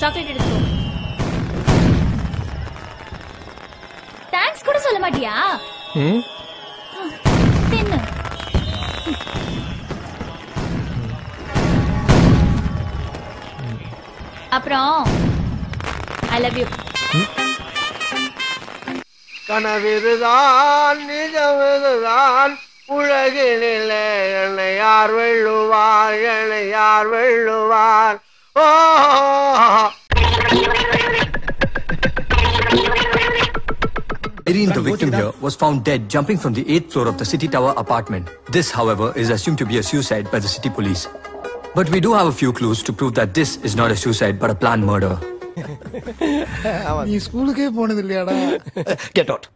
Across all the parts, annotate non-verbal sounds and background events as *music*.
Chocolate எடுத்து thanks கூட சொல்ல மாட்டியா அப்புறம் ஐ லவ் யூ கனவிதுதான் நிஜமிதுதான் உலகினிலே என்னை யார் வெல்லுவார் என்னை யார் வெல்லுவார் ஓ Irene, the victim here, was found dead jumping from the 8th floor of the City Tower apartment. This, however, is assumed to be a suicide by the city police. But we do have a few clues to prove that this is not a suicide but a planned murder. *laughs* நீ ஸ்கூலுக்கே போனது இல்லையாடா *laughs* get out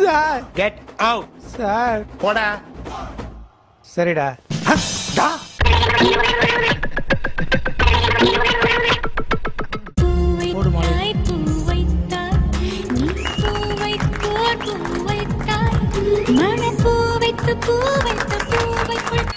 sir get out sir போடா சரிடா பூவைத்தாய் பூவைத்தாய் நீ பூவைத்தோர் பூவைத்தாய் மணப்பூ வைத்து பூ வைத்த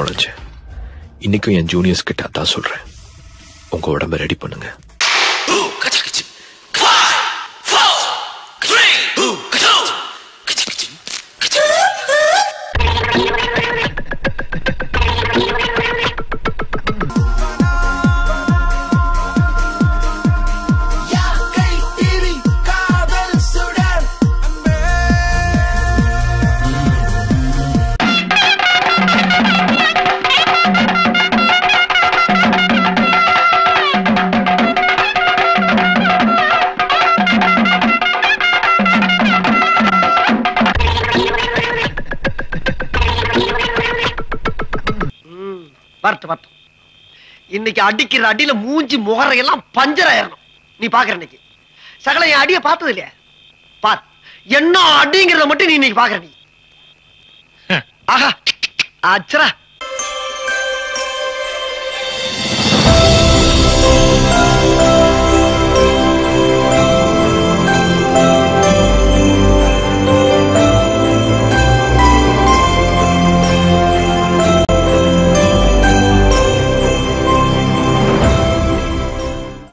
நுழைஞ்சேன் இன்னைக்கும் என் ஜூனியர்ஸ் கிட்ட அதான் சொல்றேன். உங்க உடம்ப ரெடி பண்ணுங்க. வரட்டும் வரட்டும். இன்னைக்கு அடிக்கிற அடியில மூஞ்சி முகரையெல்லாம் பஞ்சர் ஆயிரணும். நீ பாக்குற இன்னைக்கு. சகல என் அடிய பார்த்தது இல்லையா? பார் என்ன அடிங்கிறத மட்டும் நீ இன்னைக்கு பாக்குற நீ. ஆஹா. அச்சரா.